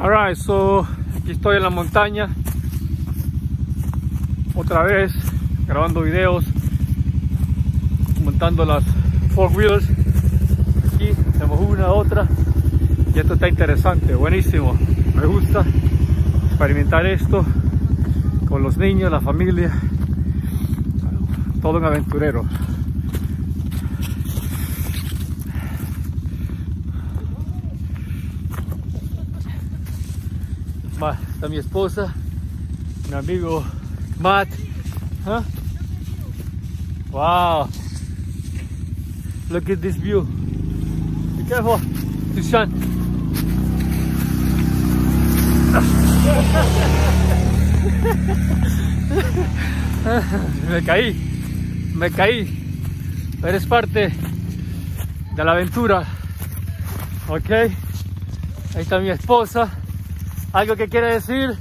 Alright, so aquí estoy en la montaña. Otra vez grabando videos, montando las four wheels. Aquí tenemos una, otra. Y esto está interesante, buenísimo. Me gusta experimentar esto con los niños, la familia. Todo un aventurero. Está mi esposa, mi amigo Matt. Huh? Wow. Look at this view. Be careful, Tushan. me caí, me caí. Eres parte de la aventura. Ok. Ahí está mi esposa. ¿Algo que quiere decir?